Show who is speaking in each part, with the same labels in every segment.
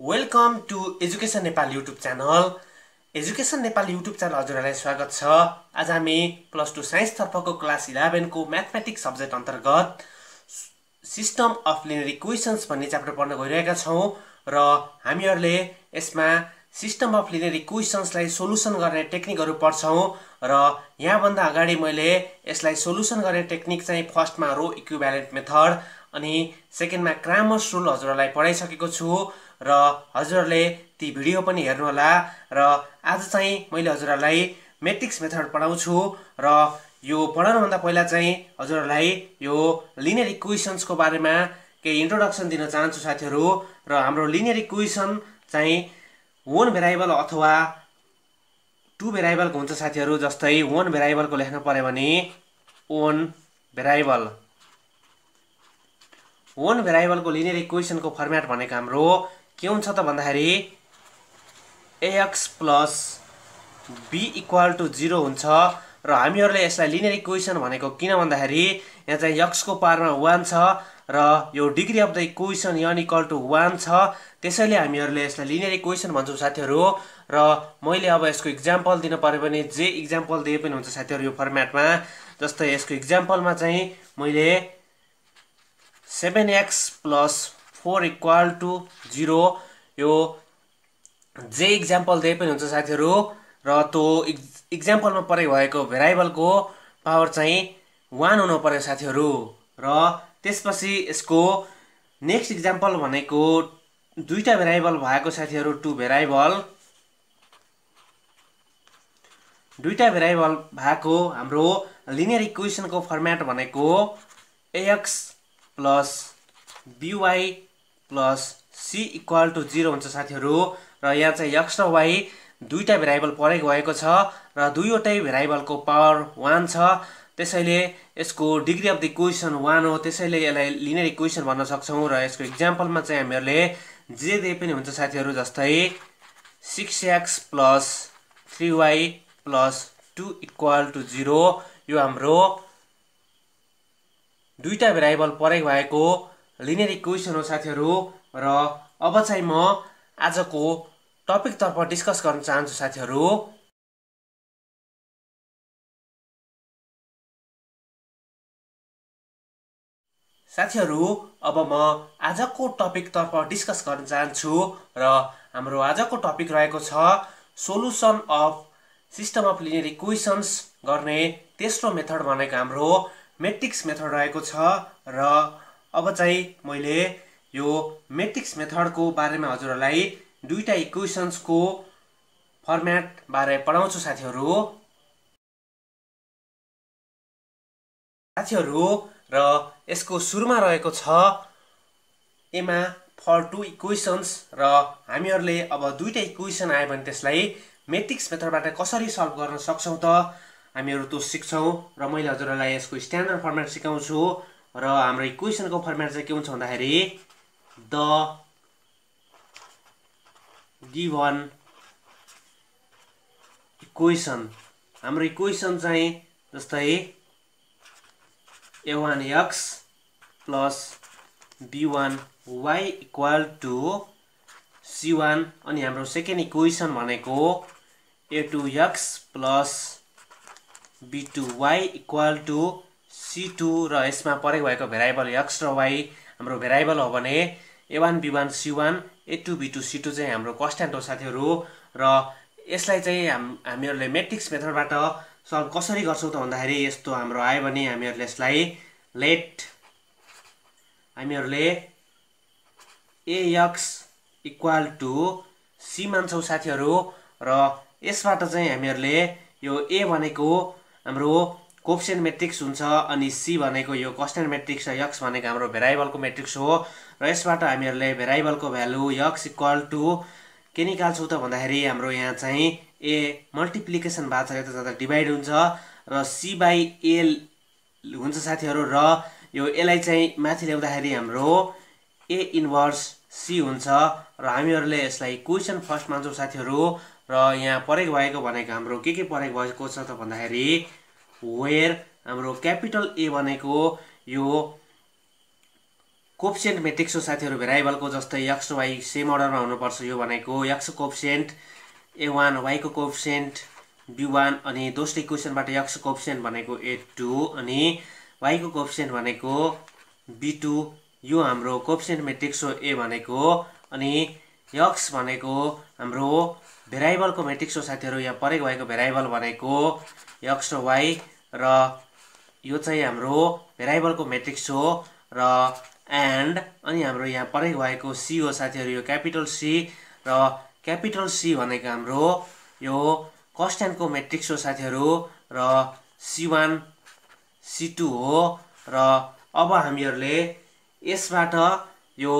Speaker 1: Welcome to education Nepal YouTube channel education Nepal YouTube channel हजुरहरूलाई स्वागत छ। आज हामी प्लस टू साइन्सतर्फको क्लास इलेभेनको म्याथमेटिक्स सब्जेक्ट अन्तर्गत सिस्टम अफ लिनियर इक्वेसन्स भन्ने च्याप्टर पढ्न गइरहेका छौँ र हामीहरूले यसमा सिस्टम अफ लिनियर इक्वेसन्सलाई सोल्युसन गर्ने टेक्निकहरू पढ्छौँ र यहाँभन्दा अगाडि मैले यसलाई सोल्युसन गर्ने टेक्निक चाहिँ फर्स्टमा रो इक्विभ्यालेन्ट मेथड अनि सेकेन्डमा क्रामर्स रुल हजुरहरूलाई पढाइसकेको छु। र हजुरहरूले ती भिडियो पनि हेर्नुहोला र आज चाहिँ मैले हजुरहरूलाई मेट्रिक्स मेथड पढाउँछु र यो पढाउनुभन्दा पहिला चाहिँ हजुरहरूलाई यो लिनियर इक्वेसन्सको बारेमा केही इन्ट्रोडक्सन दिन चाहन्छु साथीहरू र हाम्रो लिनियर इक्वेसन चाहिँ वान भेराइबल अथवा टु भेराइबलको हुन्छ साथीहरू जस्तै वान भेराइबलको लेख्न पऱ्यो भने वान भेराइबल वान भेराइबलको लिनियर इक्वेसनको फर्मेट भनेको हाम्रो के हुन्छ त भन्दाखेरि a x plus b equal to zero हुन्छ र हामीहरूले यसलाई लिनियर इक्वेसन भनेको किन भन्दाखेरि यहाँ चाहिँ यक्सको पावरमा वान छ र यो degree of the equation n equal to one छ। त्यसैले हामीहरूले यसलाई लिनियर इक्वेसन भन्छौँ साथीहरू र मैले अब यसको इक्जाम्पल दिन पऱ्यो भने जे इक्जाम्पल दिए पनि हुन्छ साथीहरू यो फर्मेटमा जस्तै यसको इक्जाम्पलमा चाहिँ मैले seven x plus four equal to zero. यो जे इक्जाम्पल दिए पनि हुन्छ साथीहरू। र त्यो इक्जाम्पलमा प्रयोग भएको भेराइबलको पावर चाहिँ वान हुनु पऱ्यो साथीहरू। र त्यसपछि यसको नेक्स्ट इक्जाम्पल भनेको दुईवटा भेराइबल भएको साथीहरू टु भेराइबल दुईवटा भेराइबल भएको हाम्रो लिनियर इक्वेसनको फर्मेट भनेको a x plus b y plus c equal to zero हुन्छ साथीहरू। र यहाँ चाहिँ एक्स र वाई दुईवटा भेराइबल परेको भएको छ र दुईवटै भेराइबलको पावर वान छ। त्यसैले यसको degree of the equation one हो। त्यसैले यसलाई लिनियर इक्वेसन भन्न सक्छौँ र यसको इक्जाम्पलमा चाहिँ हामीहरूले जे दिए पनि हुन्छ साथीहरू जस्तै six x plus three y plus two equal to zero यो हाम्रो दुईवटा भेराइबल परेको भएको लिनियर इक्वेसन हो साथीहरू र अब चाहिँ म आजको टपिकतर्फ डिस्कस गर्न चाहन्छु साथीहरू। साथीहरू अब म आजको टपिकतर्फ डिस्कस गर्न चाहन्छु र हाम्रो आजको टपिक रहेको छ solution of system of linear equations गर्ने तेस्रो मेथड भनेको हाम्रो मेट्रिक्स मेथड रहेको छ र अब चाहिँ मैले यो मेट्रिक्स मेथडको बारेमा हजुरहरूलाई दुईवटा इक्वेसन्सको फर्मेट बारे पढाउँछु साथीहरू। साथीहरू र यसको सुरुमा रहेको छ एमा फर टु इक्वेसन्स र हामीहरूले अब दुईवटा इक्वेसन आयो भने त्यसलाई मेट्रिक्स मेथडबाट कसरी सल्भ गर्न सक्छौँ त हामीहरू त्यो सिक्छौँ र मैले हजुरहरूलाई यसको स्ट्यान्डर्ड फर्मेट सिकाउँछु। र हाम्रो इक्वेसनको फर्मेट चाहिँ के हुन्छ भन्दाखेरि द गिभन इक्वेसन हाम्रो इक्वेसन चाहिँ जस्तै a one x plus b one y equal to c one अनि हाम्रो सेकेन्ड इक्वेसन भनेको a two x plus b two y equal to c two र यसमा प्रयोग भएको भेराइबल एक्स र वाइ हाम्रो भेराइबल हो भने a one b one c one a two b two c two चाहिँ हाम्रो कन्सट्यान्ट हो साथीहरू र यसलाई चाहिँ हाम हामीहरूले मेट्रिक्स मेथडबाट सल्भ कसरी गर्छौँ त भन्दाखेरि यस्तो हाम्रो आयो भने हामीहरूले यसलाई लेट हामीहरूले एएक्स इक्वल टु सी मान्छौँ साथीहरू र यसबाट चाहिँ हामीहरूले यो ए भनेको हाम्रो कोप्सेन्ट मेट्रिक्स हुन्छ अनि सी भनेको यो कस्टेन्ट मेट्रिक्स र यक्स भनेको हाम्रो भेराइबलको मेट्रिक्स हो। र यसबाट हामीहरूले भेराइबलको भ्यालु यक्स इक्वल टु के निकाल्छौँ त भन्दाखेरि हाम्रो यहाँ चाहिँ ए मल्टिप्लिकेसन भएको छ यता जाँदा डिभाइड हुन्छ र सी बाई एल हुन्छ साथीहरू र यो यसलाई चाहिँ माथि ल्याउँदाखेरि हाम्रो ए इन्भर्स सी हुन्छ र हामीहरूले यसलाई क्वेसन फर्स्ट मान्छौँ साथीहरू र यहाँ परेको भएको भनेको हाम्रो के के परेको भएको छ त भन्दाखेरि वेयर हाम्रो क्यापिटल ए भनेको यो कोप्सियन्ट मेट्रिक्स हो साथीहरू भेराइबलको जस्तै यक्स वाइ सेम अर्डरमा हुनुपर्छ यो भनेको यक्स कोप्सियन्ट ए वान वाइको कोप्सियन्ट बी वान अनि दोस्रो इक्वेसनबाट यक्स कोप्सियन्ट भनेको ए टू अनि वाइको कोप्सियन्ट भनेको बी टू यो हाम्रो कोप्सियन्ट मेट्रिक्स हो ए भनेको अनि यक्स भनेको हाम्रो भेराइबलको मेट्रिक्स हो साथीहरू यहाँ परेको भएको भेराइबल भनेको यक्स र वाइ र यो चाहिँ हाम्रो भेराइबलको मेट्रिक्स हो र एन्ड अनि हाम्रो यहाँ परेको भएको सी हो साथीहरू यो क्यापिटल सी र क्यापिटल सी भनेको हाम्रो यो कस्ट्यान्डको मेट्रिक्स हो साथीहरू र सी वान सी टू हो र अब हामीहरूले यसबाट यो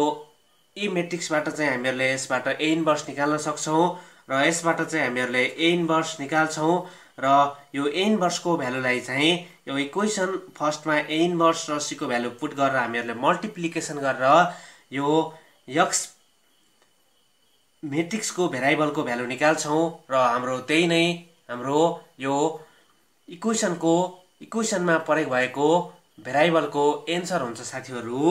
Speaker 1: यी मेट्रिक्सबाट चाहिँ हामीहरूले यसबाट ए इन्भर्स निकाल्न सक्छौँ र यसबाट चाहिँ हामीहरूले ए इन्भर्स निकाल्छौँ र यो ए इन्भर्सको भ्यालुलाई चाहिँ यो इक्वेसन फर्स्टमा ए इन्भर्स र सीको भ्यालु पुट गरेर हामीहरूले मल्टिप्लिकेसन गरेर यो यक्स मेट्रिक्सको भेराइबलको भ्यालु निकाल्छौँ र हाम्रो त्यही नै हाम्रो यो इक्वेसनको इक्वेसनमा प्रयोग भएको भेराइबलको एन्सर हुन्छ साथीहरू।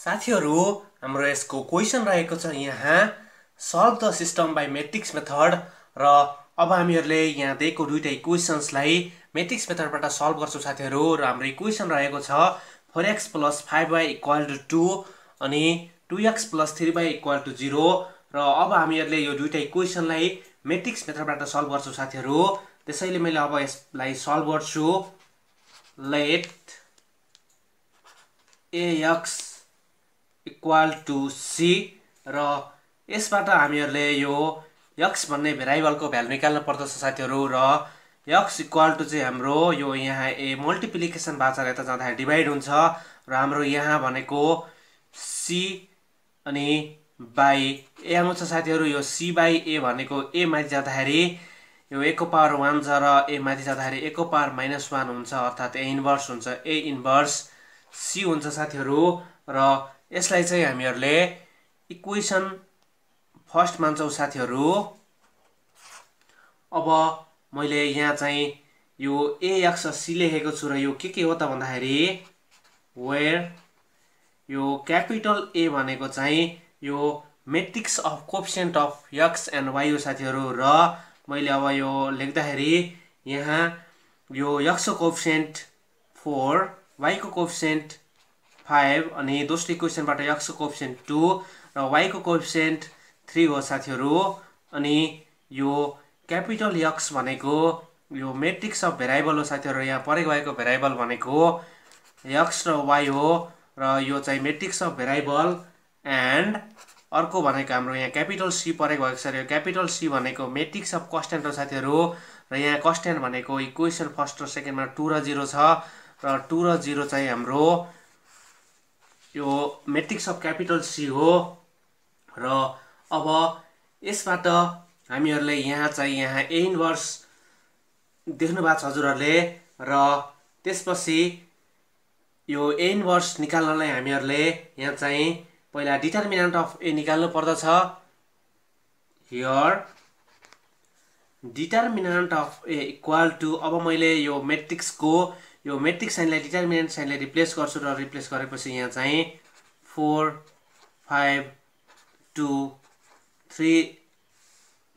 Speaker 1: साथीहरू हाम्रो यसको क्वेसन रहेको छ यहाँ solve the system by matrix method र अब हामीहरूले यहाँ दिएको दुइटा इक्वेसन्सलाई मेट्रिक्स मेथडबाट सल्भ गर्छौँ साथीहरू र हाम्रो इक्वेसन रहेको छ four x plus five y equal to two अनि two x plus three y equal to zero र अब हामीहरूले यो दुइटा इक्वेसनलाई मेट्रिक्स मेथडबाट सल्भ गर्छौँ साथीहरू। त्यसैले मैले अब यसलाई सल्भ गर्छु। Let a x equal to c र यसबाट हामीहरूले यो यक्स भन्ने भेराइबलको भ्यालु निकाल्नु पर्दछ साथीहरू र यक्स इक्वाल टु चाहिँ हाम्रो यो यहाँ ए मल्टिप्लिकेसन बाचार यता जाँदाखेरि डिभाइड हुन्छ र हाम्रो यहाँ भनेको सी अनि बाई ए आउँछ साथीहरू यो सी बाई ए भनेको ए माथि जाँदाखेरि यो एको पावर वान छ र ए माथि जाँदाखेरि एको पावर माइनस वान हुन्छ अर्थात् ए इन्भर्स हुन्छ ए इन्भर्स सी हुन्छ साथीहरू र यसलाई चाहिँ हामीहरूले इक्वेसन फर्स्ट मान्छौँ साथीहरू। अब मैले यहाँ चाहिँ यो एएक्स सी लेखेको छु र यो के के हो त भन्दाखेरि वेयर यो क्यापिटल ए भनेको चाहिँ यो matrix of coefficient of x and y हो साथीहरू र मैले अब यो लेख्दाखेरि यहाँ यो यक्सको कोप्सेन्ट फोर वाइको कोप्सेन्ट फाइभ अनि दोस्रो इक्वेसनबाट एक्सको कोप्सेन्ट टू र वाइको कोप्सेन्ट थ्री हो साथीहरू। अनि यो क्यापिटल यक्स भनेको यो मेट्रिक्स अफ भेराइबल हो साथीहरू यहाँ परेको भएको भेराइबल भनेको यक्स र वाइ हो र यो चाहिँ मेट्रिक्स अफ भेराइबल एन्ड अर्को भनेको हाम्रो यहाँ क्यापिटल सी परेको भएको छ यो क्यापिटल सी भनेको मेट्रिक्स अफ कस्ट्यान्ट हो साथीहरू। र यहाँ कस्ट्यान्ट भनेको इक्वेसन फर्स्ट र सेकेन्डमा टू र जिरो छ र टू र जिरो चाहिँ हाम्रो यो मेट्रिक्स अफ क्यापिटल सी हो र अब यसबाट हामीहरूले यहाँ चाहिँ यहाँ ए इन्भर्स देख्नु भएको छ हजुरहरूले र त्यसपछि यो ए इन्भर्स निकाल्नलाई हामीहरूले यहाँ चाहिँ पहिला डिटर्मिनेन्ट अफ ए निकाल्नु पर्दछ। Here determinant of A equal to अब मैले यो मेट्रिक्सको यो मेट्रिक साइनलाई डिटर्मिनेन्ट साइनलाई रिप्लेस गर्छु र रिप्लेस गरेपछि यहाँ चाहिँ फोर फाइभ टू थ्री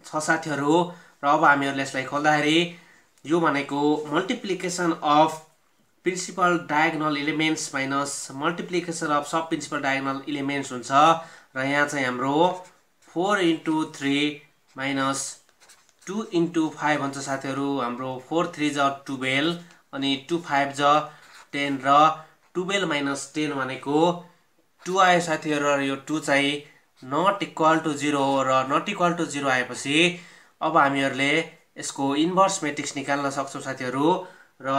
Speaker 1: छ साथीहरू र अब हामीहरूले यसलाई खोल्दाखेरि यो भनेको multiplication of principal diagonal elements minus multiplication of sub principal diagonal elements हुन्छ। र यहाँ चाहिँ हाम्रो four into three minus two into five हुन्छ साथीहरू। हाम्रो फोर थ्री ज टुवेल्भ अनि टु फाइभ ज टेन र टुवेल्भ माइनस टेन भनेको टु आयो साथीहरू र यो टु चाहिँ नट इक्वल टु जिरो हो र नट इक्वल टु जिरो आएपछि अब हामीहरूले यसको इन्भर्स मेट्रिक्स निकाल्न सक्छौँ साथीहरू र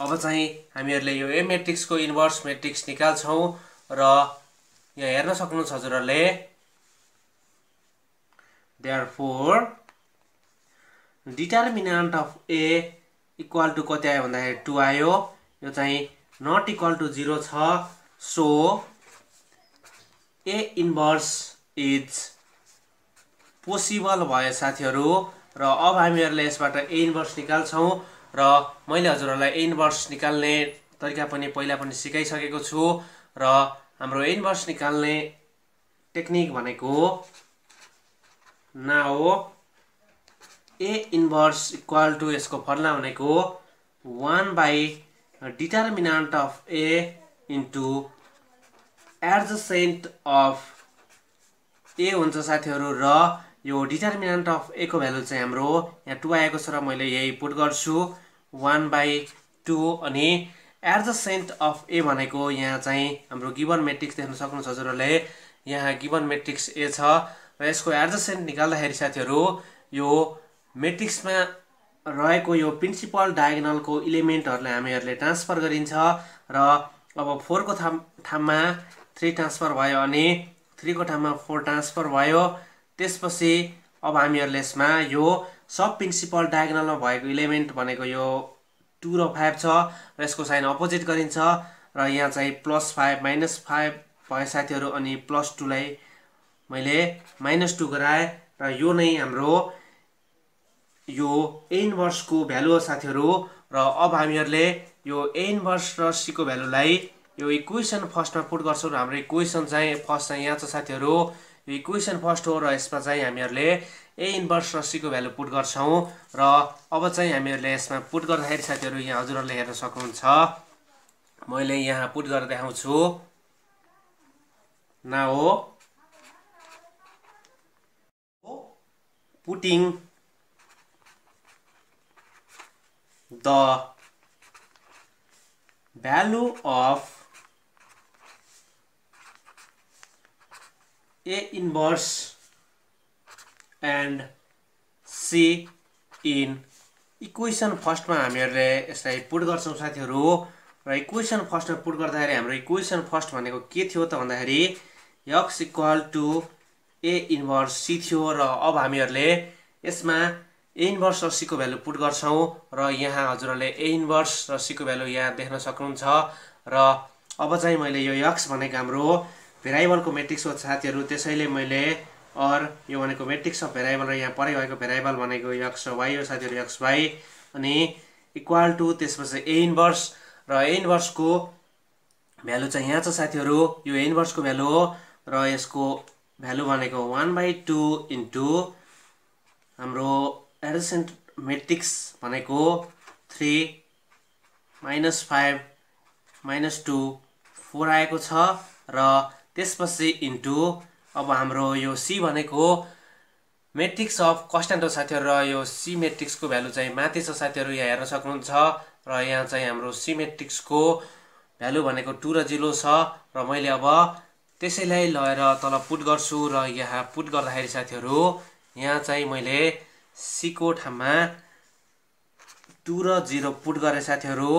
Speaker 1: अब चाहिँ हामीहरूले यो ए मेट्रिक्सको इन्भर्स मेट्रिक्स निकाल्छौँ र यहाँ हेर्न सक्नुहुन्छ हजुरहरूले। Therefore determinant of a equal to कति आयो भन्दाखेरि टु आयो। यो चाहिँ नट इक्वल टु जिरो छ। So a inverse is possible भयो साथीहरू। र अब हामीहरूले यसबाट ए इन्भर्स निकाल्छौँ। र मैले हजुरहरूलाई ए इन्भर्स निकाल्ने तरिका पनि पहिला पनि सिकाइसकेको छु। र हाम्रो इन्भर्स निकाल्ने टेक्निक भनेको ना हो ए इन्भर्स इक्वल टु यसको फर्मुला भनेको one by determinant of a into adjacent of a हुन्छ साथीहरू र यो डिटर्मिनेन्ट अफ एको भ्यालु चाहिँ हाम्रो यहाँ टु आएको छ र मैले यही पुट गर्छु। वान बाई टू अनि एडजसेन्ट अफ ए भनेको यहाँ चाहिँ हाम्रो गिभन मेट्रिक्स देख्न सक्नुहुन्छ हजुरहरूले। यहाँ गिभन मेट्रिक्स ए छ र यसको एडजसेन्ट निकाल्दाखेरि साथीहरू यो मेट्रिक्समा रहेको यो प्रिन्सिपल डायगनलको इलिमेन्टहरूलाई हामीहरूले ट्रान्सफर गरिन्छ र अब फोरको थाम ठाउँमा थ्री ट्रान्सफर भयो अनि थ्रीको ठाउँमा फोर ट्रान्सफर भयो। त्यसपछि अब हामीहरूले यसमा यो सब प्रिन्सिपल डायगनलमा भएको इलिमेन्ट भनेको यो टु र फाइभ छ र यसको साइन अपोजिट गरिन्छ र यहाँ चाहिँ प्लस फाइभ माइनस फाइभ भयो साथीहरू अनि प्लस टूलाई मैले माइनस टू गराएँ र यो नै हाम्रो यो इन्भर्सको भ्यालु हो साथीहरू र अब हामीहरूले यो इन्भर्स र सीको भ्यालुलाई यो इक्वेसन फर्स्टमा पुट गर्छौँ र हाम्रो इक्वेसन चाहिँ फर्स्ट चाहिँ यहाँ छ साथीहरू। यो इक्वेसन फर्स्ट हो र यसमा चाहिँ हामीहरूले ए इन्भर्स र सीको भ्यालु पुट गर्छौँ र अब चाहिँ हामीहरूले यसमा पुट गर्दाखेरि साथीहरू यहाँ हजुरहरूले हेर्न सक्नुहुन्छ। मैले यहाँ पुट गरेर देखाउँछु। ना हो putting the value of a inverse and c in equation फर्स्टमा हामीहरूले यसलाई पुट गर्छौँ साथीहरू। र इक्वेसन फर्स्टमा पुट गर्दाखेरि हाम्रो इक्वेसन फर्स्ट भनेको के थियो त भन्दाखेरि x equal to a inverse c थियो र अब हामीहरूले यसमा ए इन्भर्स र सीको भ्यालु पुट गर्छौँ र यहाँ हजुरहरूले ए इन्भर्स र सीको भ्यालु यहाँ देख्न सक्नुहुन्छ र अब चाहिँ मैले यो यक्स भनेको हाम्रो भेराइबलको मेट्रिक्स हो साथीहरू त्यसैले मैले अर यो भनेको मेट्रिक्स अफ भेराइबल र यहाँ परै भएको भेराइबल भनेको यक्स वाइ हो साथीहरू यक्स वाइ अनि इक्वाल टु त्यसपछि ए इन्भर्स र ए इन्भर्सको भ्यालु चाहिँ यहाँ छ साथीहरू। यो ए इन्भर्सको भ्यालु हो र यसको भ्यालु भनेको वान बाई टू इन्टु हाम्रो एडसेन्ट मेट्रिक्स भनेको three minus five minus two four आएको छ र त्यसपछि इन्टु अब हाम्रो यो सी भनेको मेट्रिक्स अफ कस्ट्यान्ट हो साथीहरू र यो सी मेट्रिक्सको भ्यालु चाहिँ माथि छ साथीहरू यहाँ हेर्न सक्नुहुन्छ र यहाँ चाहिँ हाम्रो सी मेट्रिक्सको भ्यालु भनेको टु र जिरो छ र मैले अब त्यसैलाई लगेर तल पुट गर्छु र यहाँ पुट गर्दाखेरि साथीहरू यहाँ चाहिँ मैले सीको ठाउँमा टु र जिरो पुट गरेँ साथीहरू।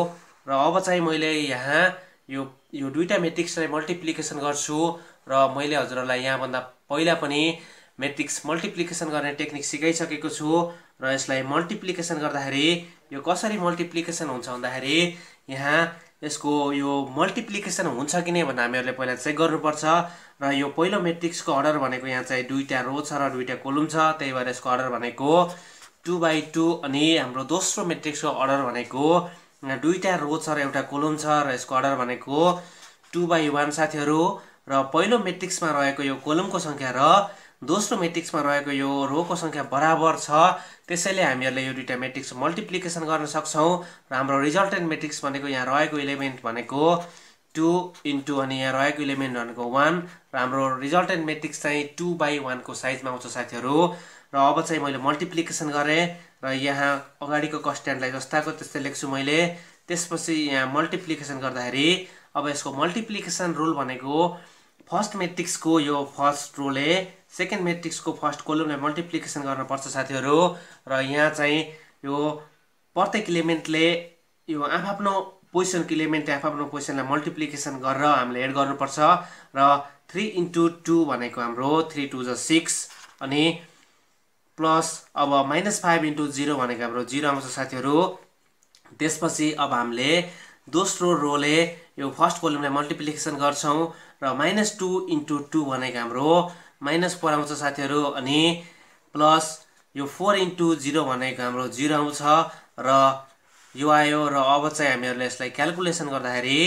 Speaker 1: र अब चाहिँ मैले यहाँ यो यो दुईवटा मेट्रिक्सलाई मल्टिप्लिकेसन गर्छु। र मैले हजुरहरूलाई यहाँभन्दा पहिला पनि मेट्रिक्स मल्टिप्लिकेसन गर्ने टेक्निक सिकाइसकेको छु। र यसलाई मल्टिप्लिकेसन गर्दाखेरि यो कसरी मल्टिप्लिकेसन हुन्छ भन्दाखेरि यहाँ यसको यो मल्टिप्लिकेसन हुन्छ कि नै भनेर हामीहरूले पहिला चेक गर्नुपर्छ र यो पहिलो मेट्रिक्सको अर्डर भनेको यहाँ चाहिँ दुईवटा रो छ र दुईवटा कोलुम छ त्यही भएर यसको अर्डर भनेको टु बाई टू अनि हाम्रो दोस्रो मेट्रिक्सको अर्डर भनेको दुईवटा रो छ र एउटा कोलम छ र यसको अर्डर भनेको टु बाई वान साथीहरू र पहिलो मेट्रिक्समा रहेको यो कोलमको सङ्ख्या र दोस्रो मेट्रिक्समा रहेको यो रोको सङ्ख्या बराबर छ। त्यसैले हामीहरूले यो दुइटा मेट्रिक्स मल्टिप्लिकेसन गर्न सक्छौँ। र हाम्रो रिजल्टेन्ट मेट्रिक्स भनेको यहाँ रहेको इलिमेन्ट भनेको टु इन्टु अनि यहाँ रहेको इलिमेन्ट भनेको वान र हाम्रो रिजल्टेन्ट मेट्रिक्स चाहिँ टु बाई वानको साइजमा आउँछ साथीहरू। र अब चाहिँ मैले मल्टिप्लिकेसन गरेँ र यहाँ अगाडिको कस्ट्यान्टलाई जस्ताको त्यस्तै लेख्छु मैले। त्यसपछि यहाँ मल्टिप्लिकेसन गर्दाखेरि अब यसको मल्टिप्लिकेसन रुल भनेको फर्स्ट मेट्रिक्सको यो फर्स्ट रोले सेकेन्ड मेट्रिक्सको फर्स्ट कोलमलाई मल्टिप्लिकेसन गर्नुपर्छ साथीहरू। र यहाँ चाहिँ यो प्रत्येक इलिमेन्टले यो आफआफ्नो पोजिसनको इलिमेन्ट आफआफ्नो पोजिसनलाई मल्टिप्लिकेसन गरेर हामीले एड गर्नुपर्छ। र थ्री इन्टु टू भनेको हाम्रो थ्री टू ज सिक्स अनि प्लस अब माइनस फाइभ इन्टु जिरो भनेको हाम्रो जिरो आउँछ साथीहरू। त्यसपछि अब हामीले दोस्रो रोले यो फर्स्ट कोलमलाई मल्टिप्लिकेसन गर्छौँ। र माइनस टू इन्टु टू भनेको हाम्रो माइनस फोर आउँछ साथीहरू अनि प्लस यो फोर इन्टु जिरो भनेको हाम्रो जिरो आउँछ र यो आयो र अब चाहिँ हामीहरूले यसलाई क्यालकुलेसन गर्दाखेरि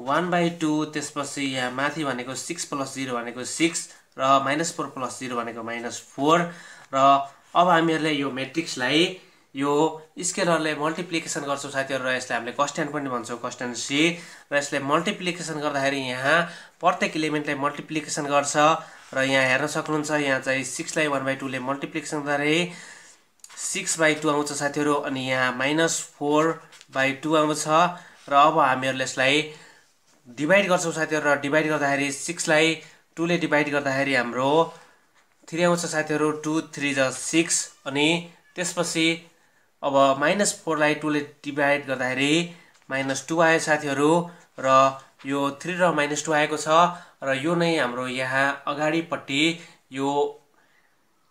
Speaker 1: वान बाई टू त्यसपछि यहाँ माथि भनेको सिक्स प्लस जिरो भनेको सिक्स र माइनस फोर प्लस जिरो भनेको माइनस फोर र अब हामीहरूले यो मेट्रिक्सलाई यो स्केलरले मल्टिप्लिकेसन गर्छौँ साथीहरू र यसलाई हामीले कस्ट्यान्ट पनि भन्छौँ कस्ट्यान्ट सी र यसलाई मल्टिप्लिकेसन गर्दाखेरि यहाँ प्रत्येक इलिमेन्टलाई मल्टिप्लिकेसन गर्छ र यहाँ हेर्न सक्नुहुन्छ यहाँ चाहिँ सिक्सलाई वान बाई टूले मल्टिप्लिकेसन गर्दाखेरि सिक्स बाई टू आउँछ साथीहरू अनि यहाँ माइनस फोर बाई टू आउँछ र अब हामीहरूले यसलाई डिभाइड गर्छौँ साथीहरू र डिभाइड गर्दाखेरि सिक्सलाई टूले डिभाइड गर्दाखेरि हाम्रो थ्री आउँछ साथीहरू टू थ्री ज सिक्स अनि त्यसपछि अब माइनस फोरलाई टूले डिभाइड गर्दाखेरि माइनस टू आयो साथीहरू र यो थ्री र माइनस टू आएको छ र यो नै हाम्रो यहाँ अगाडिपट्टि यो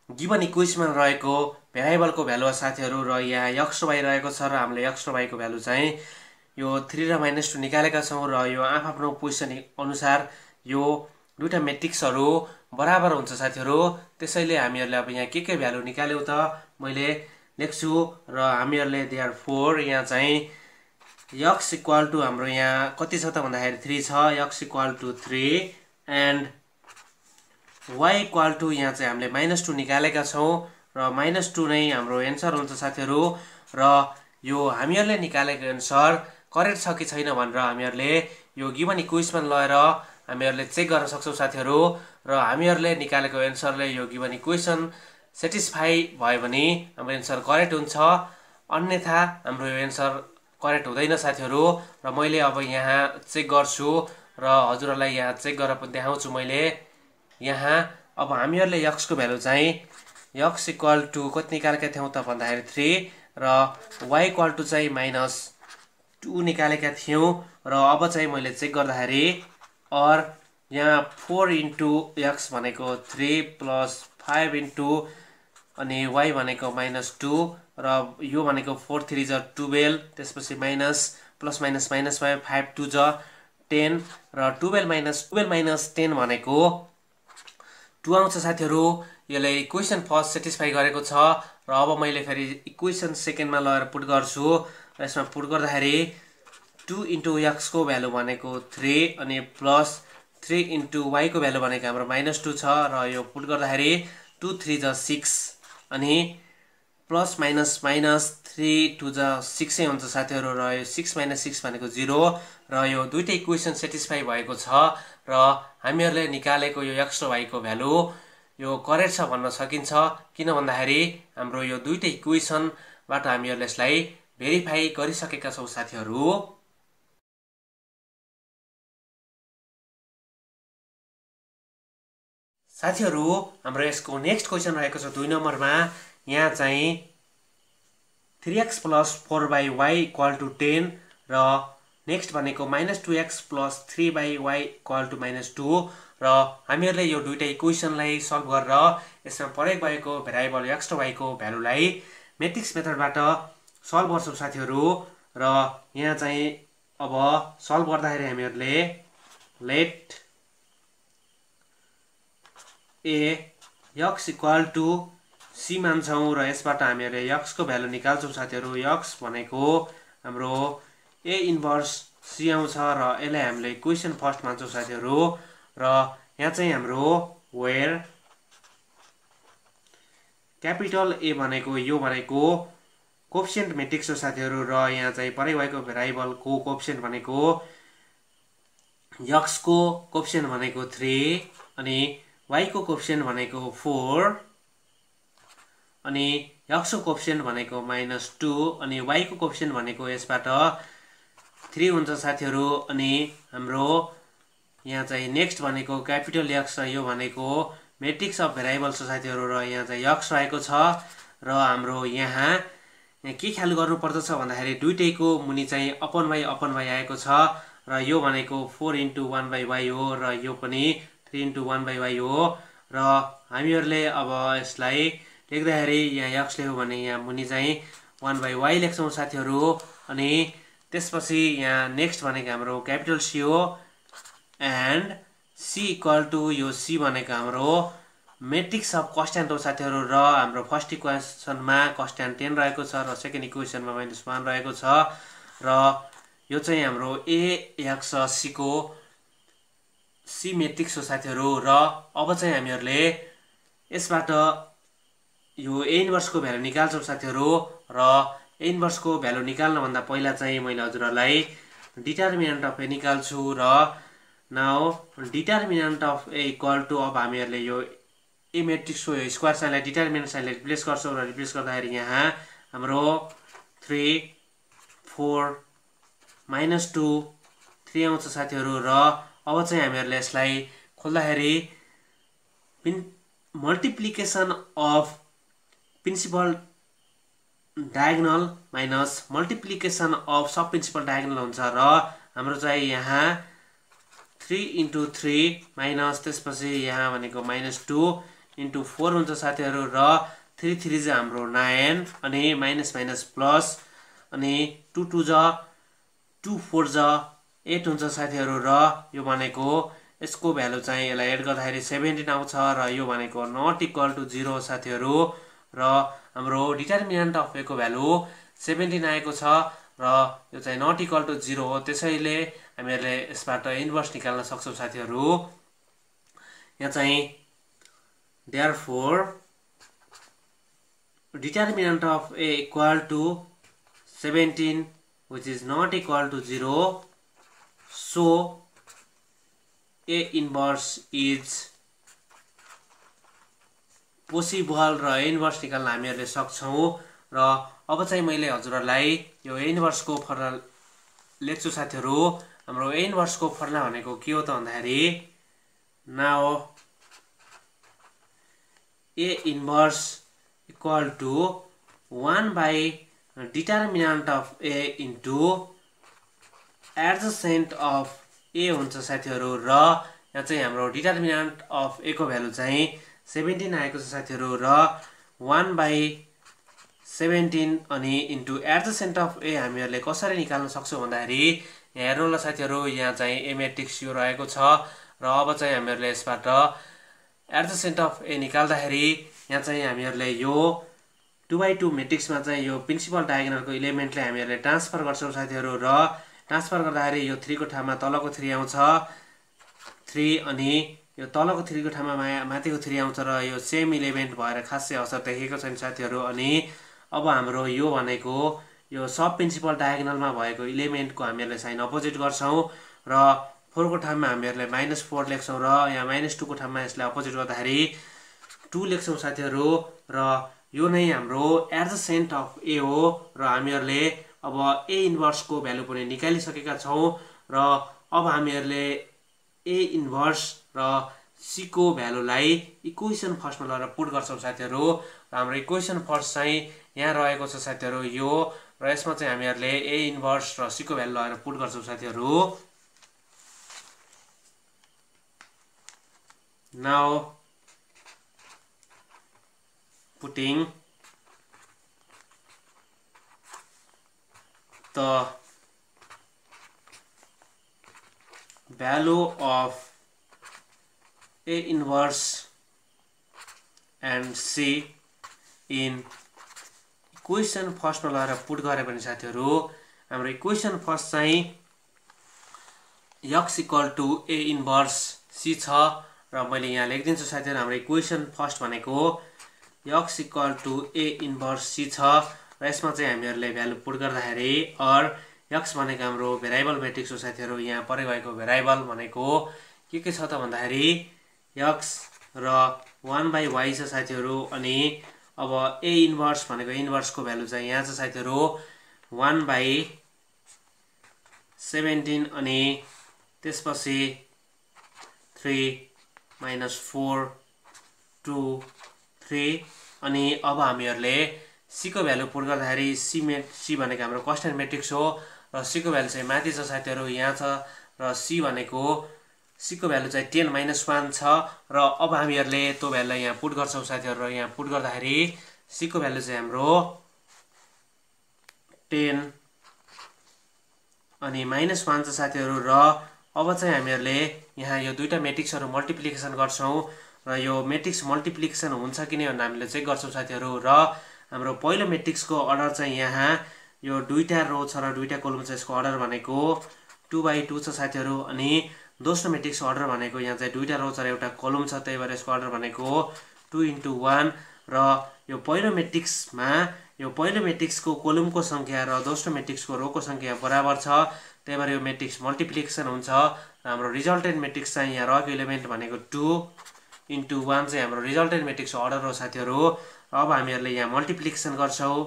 Speaker 1: गिभन इक्वेसमा रहेको भेराइबलको भ्यालु साथीहरू र यहाँ यक्स वाइ रहेको छ र हामीले यक्स वाइको भ्यालु चाहिँ यो थ्री र माइनस टू निकालेका छौँ र यो आफ्नो पोजिसन अनुसार यो दुइटा मेट्रिक्सहरू बराबर हुन्छ साथीहरू। त्यसैले हामीहरूले अब यहाँ के के भ्यालु निकाल्यौँ त मैले लेख्छु र हामीहरूले देयर फोर यहाँ चाहिँ यक्स इक्वाल टु हाम्रो यहाँ कति छ त भन्दाखेरि थ्री छ x equal to three and y equal to यहाँ चाहिँ हामीले माइनस टू निकालेका छौँ र माइनस टू नै हाम्रो एन्सर हुन्छ साथीहरू र यो हामीहरूले निकालेको एन्सर करेक्ट छ कि छैन भनेर हामीहरूले यो गिभन इक्वेसमा लगेर हामीहरूले चेक गर्न सक्छौँ साथीहरू र हामीहरूले निकालेको एन्सरले यो गिभन इक्वेसन सेटिस्फाई भयो भने हाम्रो एन्सर करेक्ट हुन्छ। अन्यथा हाम्रो यो एन्सर करेक्ट हुँदैन साथीहरू। र मैले अब यहाँ चेक गर्छु र हजुरहरूलाई यहाँ चेक गरेर पनि देखाउँछु मैले। यहाँ अब हामीहरूले यक्सको भ्यालु चाहिँ यक्स इक्वल टु कति निकालेका थियौँ त भन्दाखेरि थ्री र वाइ इक्वल टु चाहिँ माइनस टू निकालेका थियौँ। र अब चाहिँ मैले चेक गर्दाखेरि अर यहाँ फोर इन्टु एक्स भनेको थ्री प्लस फाइभ इन्टु अनि वाइ भनेको माइनस टू र यो भनेको फोर थ्री ज टुवेल्भ त्यसपछि minus plus minus minus five five two ज टेन र twelve minus twelve minus ten भनेको टु आउँछ साथीहरू। यसले इक्वेसन फर्स्ट सेटिस्फाई गरेको छ र अब मैले फेरि इक्वेसन सेकेन्डमा लगेर पुट गर्छु र यसमा पुट गर्दाखेरि टु इन्टु एक्सको भ्यालु भनेको थ्री अनि प्लस थ्री इन्टु वाईको भ्यालु भनेको हाम्रो माइनस टू छ र यो पुट गर्दाखेरि टु थ्री ज सिक्स। अनि plus minus minus three two ज सिक्सै हुन्छ साथीहरू र यो सिक्स माइनस सिक्स भनेको जिरो र यो दुइटै इक्वेसन सेटिस्फाई भएको छ र हामीहरूले निकालेको यो एक्स र वाईको भ्यालु यो करेक्ट छ भन्न सकिन्छ। किन भन्दाखेरि हाम्रो यो दुइटै इक्वेसनबाट हामीहरूले यसलाई भेरिफाई गरिसकेका छौँ साथीहरू। साथीहरू हाम्रो यसको नेक्स्ट क्वेसन रहेको छ दुई नम्बरमा। यहाँ चाहिँ three x plus four by y equal to ten र नेक्स्ट भनेको minus two x plus three by y equal to minus two र हामीहरूले यो दुइटा इक्वेसनलाई सल्भ गरेर यसमा प्रयोग भएको भेराइबल एक्स र वाइको भ्यालुलाई मेट्रिक्स मेथडबाट सल्भ गर्छौँ साथीहरू र यहाँ चाहिँ अब सल्भ गर्दाखेरि हामीहरूले let a x equal to c मान्छौँ र यसबाट हामीहरूले यक्सको भ्यालु निकाल्छौँ साथीहरू। यक्स भनेको हाम्रो ए इन्भर्स सी आउँछ र यसलाई हामीले क्वेसन फर्स्ट मान्छौँ साथीहरू। र यहाँ चाहिँ हाम्रो वेयर क्यापिटल ए भनेको यो भनेको कोप्सेन्ट मेट्रिक्स हो साथीहरू र यहाँ चाहिँ परै भएको भेराइबलको कोप्सेन्ट भनेको यक्सको कोप्सेन्ट भनेको थ्री अनि वाइको कोप्सेन्ट भनेको फोर अनि यक्सको कोप्सेन्ट भनेको माइनस टू अनि वाइको कोप्सेन्ट भनेको यसबाट थ्री हुन्छ साथीहरू अनि हाम्रो यहाँ चाहिँ नेक्स्ट भनेको क्यापिटल यक्स र यो भनेको मेट्रिक्स अफ भेराइबल्स साथीहरू र यहाँ चाहिँ यक्स रहेको छ र हाम्रो यहाँ यहाँ के ख्याल गर्नुपर्दछ भन्दाखेरि दुइटैको मुनि चाहिँ अपन वाइ अपन वाइ आएको छ र यो भनेको four into one by y हो र यो पनि three into one by y हो। र हामीहरूले अब यसलाई लेख्दाखेरि यहाँ यक्स लेख्यौँ भने यहाँ मुनि चाहिँ वान बाई वाई लेख्छौँ साथीहरू। अनि त्यसपछि यहाँ नेक्स्ट भनेको हाम्रो क्यापिटल सी हो। एन्ड सी इक्वल टु यो सी भनेको हाम्रो मेट्रिक्स अफ कस्ट्यान्ट हो साथीहरू। र हाम्रो फर्स्ट इक्वेसनमा कस्ट्यान्ट टेन रहेको छ र सेकेन्ड इक्वेसनमा माइनस वान रहेको छ। र यो चाहिँ हाम्रो एएक्स सीको सी मेट्रिक्स हो साथीहरू र अब चाहिँ हामीहरूले यसबाट यो ए इन्भर्सको भ्यालु निकाल्छौँ साथीहरू र ए इन्भर्सको भ्यालु निकाल्नभन्दा पहिला चाहिँ मैले हजुरहरूलाई डिटर्मिनेन्ट अफ ए निकाल्छु र now determinant of A equal to अब हामीहरूले यो ए मेट्रिक्सको यो स्क्वायर साइनलाई डिटर्मिनेन्ट साइनलाई रिप्लेस गर्छौँ र रिप्लेस गर्दाखेरि यहाँ हाम्रो three four minus two three आउँछ साथीहरू र अब चाहिँ हामीहरूले यसलाई खोल्दाखेरि pin multiplication of principal diagonal minus multiplication of sub principal diagonal हुन्छ र हाम्रो चाहिँ यहाँ थ्री इन्टु थ्री माइनस त्यसपछि यहाँ भनेको माइनस टू इन्टु फोर हुन्छ साथीहरू र थ्री थ्री चाहिँ हाम्रो नाइन अनि माइनस माइनस प्लस अनि टु टू ज टु फोर ज एट हुन्छ साथीहरू र यो भनेको यसको भ्यालु चाहिँ यसलाई एड गर्दाखेरि सेभेन्टिन आउँछ र यो भनेको नट इक्वल टु जिरो साथीहरू र हाम्रो डिटर्मिनेन्ट अफएको भ्यालु सेभेन्टिन आएको छ र यो चाहिँ नट इक्वल टु जिरो हो। त्यसैले हामीहरूले यसबाट इन्भर्स निकाल्न सक्छौँ साथीहरू। यहाँ चाहिँ therefore determinant of a equal to seventeen which is not equal to zero so a inverse is possible र इन्भर्स निकाल्न हामीहरूले सक्छौँ र अब चाहिँ मैले हजुरहरूलाई यो इन्भर्सको फर्मुला लेख्छु साथीहरू। हाम्रो इन्भर्सको फर्मुला भनेको के हो त भन्दाखेरि now a inverse equal to one by determinant of a into adjacent of a हुन्छ साथीहरू र यहाँ चाहिँ हाम्रो डिटर्मिनान्ट अफ ए को भ्यालु चाहिँ सेभेन्टिन आएको छ साथीहरू र वान बाई सेभेन्टिन अनि इन्टु एडजसेन्ट अफ ए हामीहरूले कसरी निकाल्न सक्छौँ भन्दाखेरि हेर्नु होला साथीहरू यहाँ चाहिँ ए मेट्रिक्स यो रहेको छ र अब चाहिँ हामीहरूले यसबाट एडजसेन्ट अफ ए निकाल्दाखेरि यहाँ चाहिँ हामीहरूले यो टु बाई टू मेट्रिक्समा चाहिँ यो प्रिन्सिपल डायगनलको इलिमेन्टले हामीहरूले ट्रान्सफर गर्छौँ साथीहरू र ट्रान्सफर गर्दाखेरि यो थ्रीको ठाउँमा तलको थ्री आउँछ। थ्री अनि यो तलको थ्रीको ठाउँमा मा माथिको थ्री आउँछ र यो सेम इलिमेन्ट भएर खासै असर देखेको छैन साथीहरू। अनि अब हाम्रो यो भनेको यो सब प्रिन्सिपल डायगनलमा भएको इलिमेन्टको हामीहरूले साइन अपोजिट गर्छौँ र फोरको ठाउँमा हामीहरूले माइनस फोर लेख्छौँ र यहाँ माइनस टूको ठाउँमा यसलाई अपोजिट गर्दाखेरि टू लेख्छौँ साथीहरू र यो नै हाम्रो एडजसेन्ट अफ ए हो र हामीहरूले अब ए इन्भर्सको भ्यालु पनि निकालिसकेका छौँ र अब हामीहरूले ए इन्भर्स र सीको भ्यालुलाई इक्वेसन फर्स्टमा लगेर पुट गर्छौँ साथीहरू। र हाम्रो इक्वेसन फर्स्ट चाहिँ यहाँ रहेको छ साथीहरू यो। र यसमा चाहिँ हामीहरूले ए इन्भर्स र सीको भ्यालु लगाएर पुट गर्छौँ साथीहरू। Now putting the value of A inverse and C in equation फर्स्टमा लगेर पुट गऱ्यो भने साथीहरू हाम्रो इक्वेसन फर्स्ट चाहिँ x equal to A inverse C छ र मैले यहाँ लेखिदिन्छु साथीहरू हाम्रो इक्वेसन फर्स्ट भनेको x equal to A inverse C छ। र यसमा चाहिँ हामीहरूले भ्यालु पुट गर्दाखेरि अर यक्स भनेको हाम्रो भेराइबल मेट्रिक्स हो साथीहरू यहाँ परे गएको भेराइबल भनेको के के छ त भन्दाखेरि यक्स र वान बाई वाइ छ साथीहरू अनि अब ए इन्भर्स भनेको इन्भर्सको भ्यालु चाहिँ यहाँ छ साथीहरू वान बाई सेभेन्टिन अनि त्यसपछि three minus four two three अनि अब हामीहरूले सीको भ्यालु पुट गर्दाखेरि सी मेट सी भनेको हाम्रो कस्टेन्ट मेट्रिक्स हो। र सीको भ्यालु चाहिँ माथि छ साथीहरू यहाँ छ। र सी भनेको सीको भ्यालु चाहिँ टेन माइनस वान छ। र अब हामीहरूले त्यो भ्यालुलाई यहाँ पुट गर्छौँ साथीहरू। र यहाँ पुट गर्दाखेरि सीको भ्यालु चाहिँ हाम्रो टेन अनि माइनस वान छ साथीहरू। र अब चाहिँ हामीहरूले यहाँ यो दुईवटा मेट्रिक्सहरू मल्टिप्लिकेसन गर्छौँ। र यो मेट्रिक्स मल्टिप्लिकेसन हुन्छ कि नै हामीले चेक गर्छौँ साथीहरू। र हाम्रो पहिलो मेट्रिक्सको अर्डर चाहिँ यहाँ यो दुईवटा रो छ र दुईवटा कोलम छ यसको अर्डर भनेको टु बाई टू छ साथीहरू। अनि दोस्रो मेट्रिक्सको अर्डर भनेको यहाँ चाहिँ दुईवटा रो छ र एउटा कोलम छ त्यही भएर यसको अर्डर भनेको टु इन्टु वान र यो पहिलो मेट्रिक्समा यो पहिलो मेट्रिक्सको कोलुमको सङ्ख्या र दोस्रो मेट्रिक्सको रोको सङ्ख्या बराबर छ। त्यही भएर यो मेट्रिक्स मल्टिप्लिकेसन हुन्छ। र हाम्रो रिजल्टेन्ट मेट्रिक्स चाहिँ यहाँ रक इलिमेन्ट भनेको टु इन्टु वान चाहिँ हाम्रो रिजल्टेन्ट मेट्रिक्सको अर्डर हो साथीहरू। अब हामीहरूले यहाँ मल्टिप्लिकेसन गर्छौँ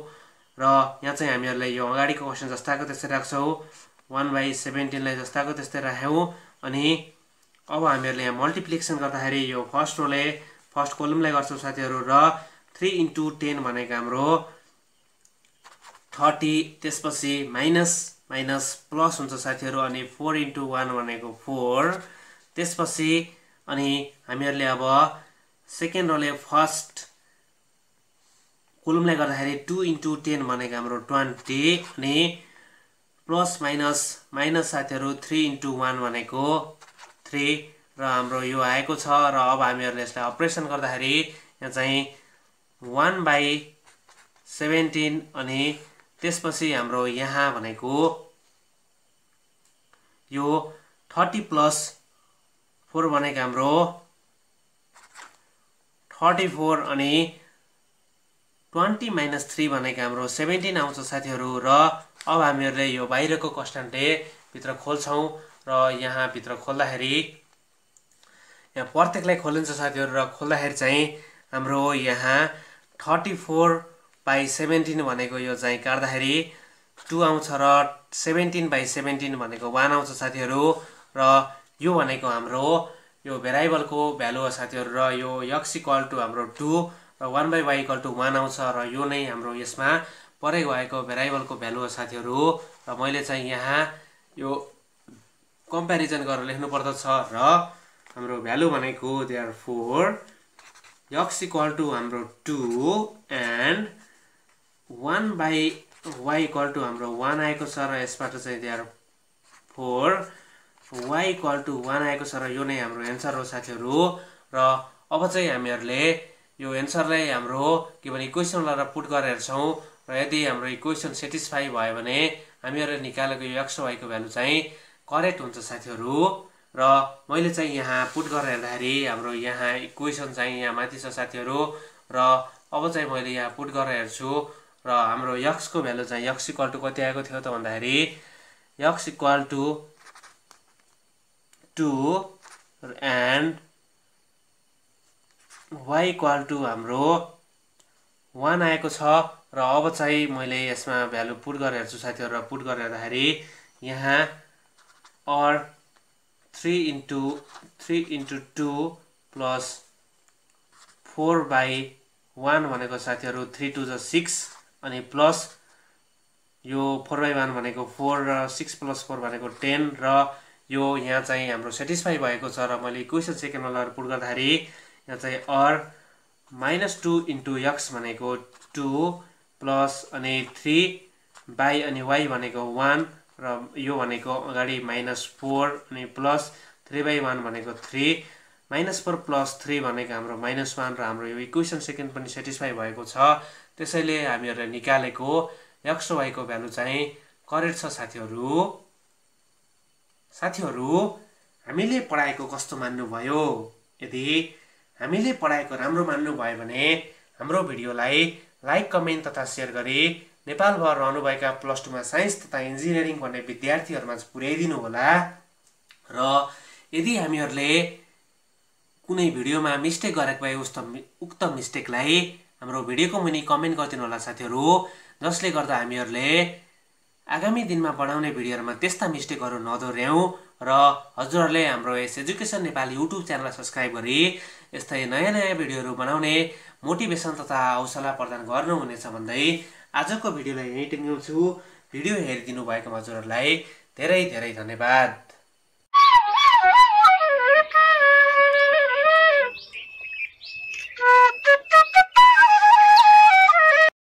Speaker 1: र यहाँ चाहिँ हामीहरूले यो अगाडिको क्वेसन जस्ताको त्यस्तै राख्छौँ। वान बाई सेभेन्टिनलाई जस्ताको त्यस्तै राख्यौँ अनि अब हामीहरूले यहाँ मल्टिप्लिकेसन गर्दाखेरि यो फर्स्ट रोले फर्स्ट कोलमलाई गर्छौँ साथीहरू र थ्री इन्टु टेन भनेको हाम्रो थर्टी त्यसपछि माइनस माइनस प्लस हुन्छ साथीहरू अनि फोर इन्टु वान भनेको फोर त्यसपछि अनि हामीहरूले अब सेकेन्ड रोले फर्स्ट कुलुमलाई गर्दाखेरि टु इन्टु टेन भनेको हाम्रो ट्वेन्टी अनि प्लस माइनस माइनस साथीहरू थ्री इन्टु वान भनेको थ्री र हाम्रो यो आएको छ र अब हामीहरूले यसलाई अपरेसन गर्दाखेरि यहाँ चाहिँ वान बाई सेभेन्टिन अनि त्यसपछि हाम्रो यहाँ भनेको यो थर्टी प्लस फोर भनेको हाम्रो थर्टी फोर अनि ट्वेन्टी माइनस थ्री भनेको हाम्रो सेभेन्टिन आउँछ साथीहरू र अब हामीहरूले यो बाहिरको कस्टान्टे भित्र खोल्छौँ र यहाँभित्र खोल्दाखेरि यहाँ प्रत्येकलाई खोलिन्छ साथीहरू र खोल्दाखेरि चाहिँ हाम्रो यहाँ थर्टी फोर बाई सेभेन्टिन भनेको यो चाहिँ काट्दाखेरि टु आउँछ र सेभेन्टिन बाई सेभेन्टिन भनेको वान आउँछ साथीहरू र यो भनेको हाम्रो यो भेराइबलको भ्यालु हो साथीहरू र यो यक्स टु हाम्रो two one by y equal to one आउँछ र यो नै हाम्रो यसमा परै गएको भेराइबलको भ्यालु हो साथीहरू। र मैले चाहिँ यहाँ यो कम्पेरिजन गरेर लेख्नु पर्दछ र हाम्रो भ्यालु भनेको they are for x equal to हाम्रो two and one by y equal to हाम्रो वान आएको छ र यसबाट चाहिँ they are for y equal to one आएको छ र यो नै हाम्रो एन्सर हो साथीहरू। र अब चाहिँ हामीहरूले यो एन्सरलाई हाम्रो के भने इक्वेसन लगाएर पुट गरेर हेर्छौँ र यदि हाम्रो इक्वेसन सेटिस्फाई भयो भने हामीहरूले निकालेको यो एक्स वाइको भ्यालु चाहिँ करेक्ट हुन्छ साथीहरू। र मैले चाहिँ यहाँ पुट गरेर हेर्दाखेरि हाम्रो यहाँ इक्वेसन चाहिँ यहाँ माथि छ साथीहरू। र अब चाहिँ मैले यहाँ पुट गरेर हेर्छु र हाम्रो यक्सको भ्यालु चाहिँ यक्स इक्वल टु कति आएको थियो त भन्दाखेरि x equal to two and y equal to हाम्रो वान आएको छ। र अब चाहिँ मैले यसमा भ्यालु पुट गरेर हेर्छु साथीहरू र पुट गरेर हेर्दाखेरि यहाँ or three into three into two plus four by one भनेको साथीहरू थ्री टू ज सिक्स अनि प्लस यो फोर बाई वान भनेको फोर र सिक्स प्लस फोर भनेको टेन र यो यहाँ चाहिँ हाम्रो सेटिस्फाई भएको छ। र मैले क्वेसन सेकेन्डमा लगेर पुट गर्दाखेरि यहाँ चाहिँ or minus two into x भनेको टू प्लस अनि थ्री बाई अनि वाइ भनेको वान र यो भनेको अगाडि माइनस फोर अनि प्लस थ्री बाई वान भनेको three minus four plus three भनेको हाम्रो माइनस वान र हाम्रो यो इक्वेसन सेकेन्ड पनि सेटिस्फाई भएको छ। त्यसैले हामीहरूले निकालेको एक्स वाईको भ्यालु चाहिँ करेक्ट छ साथीहरू। साथीहरू हामीले पढाएको कस्तो मान्नुभयो? यदि हामीले पढाएको राम्रो मान्नुभयो भने हाम्रो भिडियोलाई लाइक कमेन्ट तथा सेयर गरी नेपालभर रहनुभएका प्लस टूमा साइन्स तथा इन्जिनियरिङ पढ्ने विद्यार्थीहरूमा पुर्याइदिनु होला। र यदि हामीहरूले कुनै भिडियोमा मिस्टेक गरेको भए उस्त उक्त मिस्टेकलाई हाम्रो भिडियोको मुनि कमेन्ट गरिदिनु होला साथीहरू जसले गर्दा हामीहरूले आगामी दिनमा बनाउने भिडियोहरूमा त्यस्ता मिस्टेकहरू नदोहोऱ्याउँ र हजुरहरूले हाम्रो यस एजुकेसन नेपाली युट्युब च्यानललाई सब्सक्राइब गरी यस्तै नयाँ नयाँ भिडियोहरू बनाउने मोटिभेसन तथा हौसला प्रदान गर्नुहुनेछ भन्दै आजको भिडियोलाई यहीँ टेङ्गाउँछु भिडियो हेरिदिनु भएकोमा हजुरहरूलाई धेरै धेरै धन्यवाद।